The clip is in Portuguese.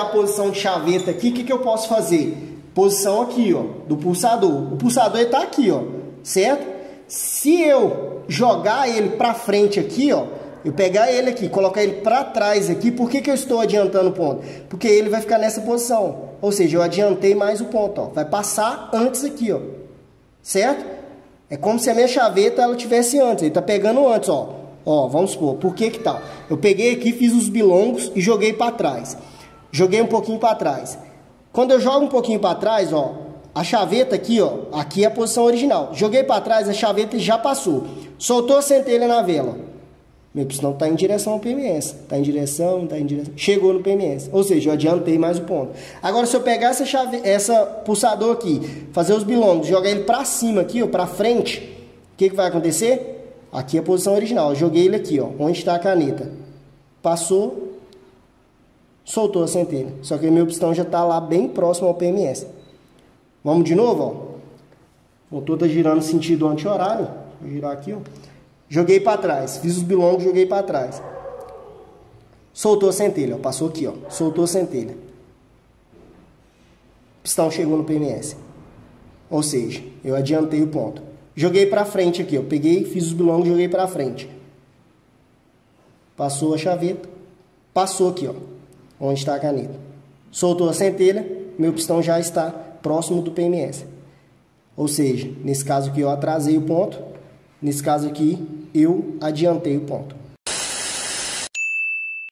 a posição de chaveta aqui, o que, que eu posso fazer? Posição aqui, ó, do pulsador. O pulsador está aqui, ó, certo? Se eu jogar ele para frente aqui, ó, eu pegar ele aqui, colocar ele para trás aqui, por que, que eu estou adiantando o ponto? Porque ele vai ficar nessa posição. Ou seja, eu adiantei mais o ponto, ó. Vai passar antes aqui, ó. Certo? É como se a minha chaveta ela tivesse antes. Ele tá pegando antes, ó. Ó, vamos supor. Por que que tal? Tá? Eu peguei aqui, fiz os bilongos e joguei para trás. Joguei um pouquinho para trás. Quando eu jogo um pouquinho para trás, ó, a chaveta aqui, ó, aqui é a posição original. Joguei para trás, a chaveta já passou. Soltou a centelha na vela. Meu pistão está em direção ao PMS. Está em direção, está em direção. Chegou no PMS. Ou seja, eu adiantei mais o ponto. Agora, se eu pegar essa chave, essa pulsador aqui, fazer os bilongos, jogar ele para cima aqui, ó, para frente, o que, que vai acontecer? Aqui é a posição original. Eu joguei ele aqui, ó, onde está a caneta. Passou, soltou a centelha. Só que o meu pistão já está lá bem próximo ao PMS. Vamos de novo, ó. O motor está girando sentido anti-horário. Vou girar aqui, ó. Joguei para trás. Fiz os bilongos, joguei para trás. Soltou a centelha, ó, passou aqui, ó. Soltou a centelha. Pistão chegou no PMS. Ou seja, eu adiantei o ponto. Joguei para frente aqui, ó. Peguei, fiz os bilongos, joguei para frente. Passou a chaveta. Passou aqui, ó. Onde está a caneta. Soltou a centelha, meu pistão já está próximo do PMS. Ou seja, nesse caso aqui eu atrasei o ponto, Nesse caso aqui, eu adiantei o ponto.